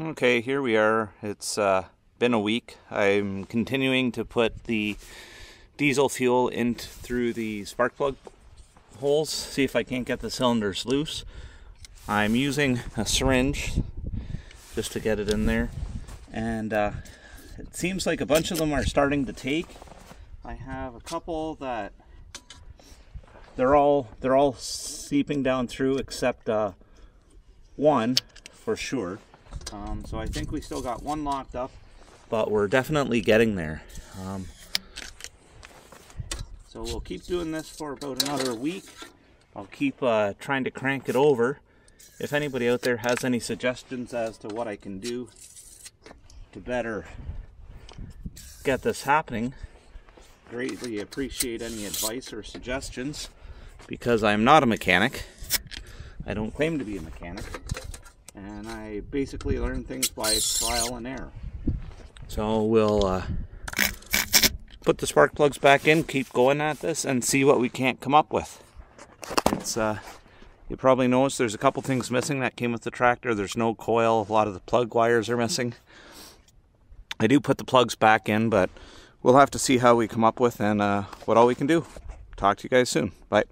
Okay, here we are. It's uh, been a week. I'm continuing to put the diesel fuel in through the spark plug holes, see if I can't get the cylinders loose. I'm using a syringe just to get it in there. And uh, it seems like a bunch of them are starting to take. I have a couple that they're all they're all seeping down through except uh, one for sure. Um, so I think we still got one locked up, but we're definitely getting there. Um, so we'll keep doing this for about another week. I'll keep uh, trying to crank it over. If anybody out there has any suggestions as to what I can do to better get this happening, greatly appreciate any advice or suggestions because I'm not a mechanic. I don't claim to be a mechanic and I basically learn things by trial and error. So we'll uh, put the spark plugs back in, keep going at this, and see what we can't come up with. It's uh, you probably noticed there's a couple things missing that came with the tractor. There's no coil. A lot of the plug wires are missing. I do put the plugs back in, but we'll have to see how we come up with and uh, what all we can do. Talk to you guys soon. Bye.